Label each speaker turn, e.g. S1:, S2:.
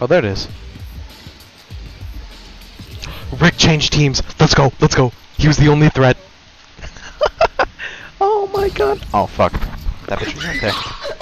S1: Oh, there it is. Rick changed teams. Let's go. Let's go. He was the only threat. oh my god. Oh fuck. That bitch was okay.